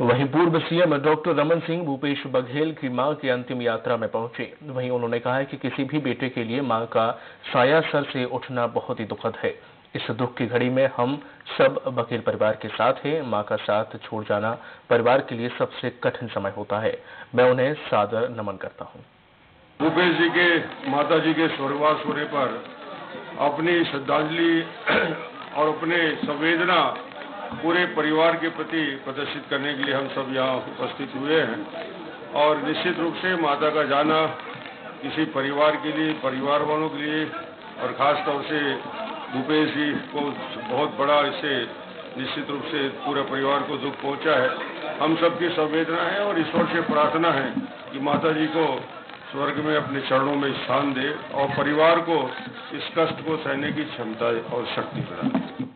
वहीं पूर्व CM doctor Raman Singh Bhupesh Baghel की माँ की अंतिम यात्रा में पहुँचे। वहीं उन्होंने कहा है कि किसी भी बेटे के लिए माँ का साया सर से उठना बहुत ही दुखद है। इस दुख की घड़ी में हम सब बघेल परिवार के साथ हैं। माँ का साथ छोड़ जाना परिवार के लिए सबसे कठिन समय होता है। मैं उन्हें सादर नमन करता हूँ। भूपेश जी के, माता जी के स्वर्गवास होने पर अपनी श्रद्धांजलि और अपने संवेदना पूरे परिवार के प्रति प्रदर्शित करने के लिए हम सब यहाँ उपस्थित हुए हैं। और निश्चित रूप से माता का जाना किसी परिवार के लिए, परिवार वालों के लिए और खास तौर से भूपेश जी को बहुत बड़ा इससे निश्चित रूप से पूरे परिवार को दुख पहुँचा है। हम सबकी संवेदना है और ईश्वर से प्रार्थना है कि माता जी को स्वर्ग में अपने चरणों में स्थान दे और परिवार को इस कष्ट को सहने की क्षमता और शक्ति प्रदान